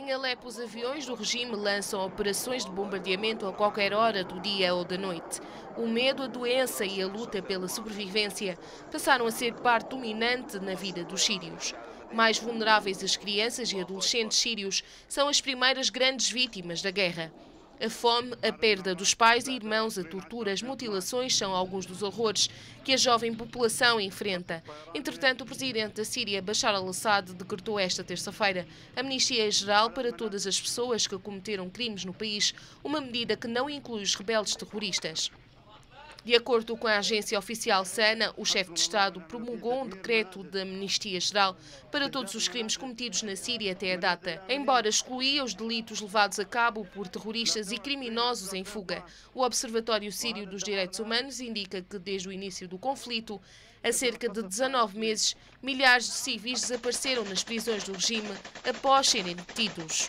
Em Alepo, os aviões do regime lançam operações de bombardeamento a qualquer hora do dia ou da noite. O medo, a doença e a luta pela sobrevivência passaram a ser parte dominante na vida dos sírios. Mais vulneráveis as crianças e adolescentes sírios são as primeiras grandes vítimas da guerra. A fome, a perda dos pais e irmãos, a tortura, as mutilações são alguns dos horrores que a jovem população enfrenta. Entretanto, o presidente da Síria, Bashar al-Assad, decretou esta terça-feira amnistia geral para todas as pessoas que cometeram crimes no país, uma medida que não inclui os rebeldes terroristas. De acordo com a agência oficial SANA, o chefe de Estado promulgou um decreto de amnistia geral para todos os crimes cometidos na Síria até a data, embora excluía os delitos levados a cabo por terroristas e criminosos em fuga. O Observatório Sírio dos Direitos Humanos indica que desde o início do conflito, há cerca de 19 meses, milhares de civis desapareceram nas prisões do regime após serem detidos.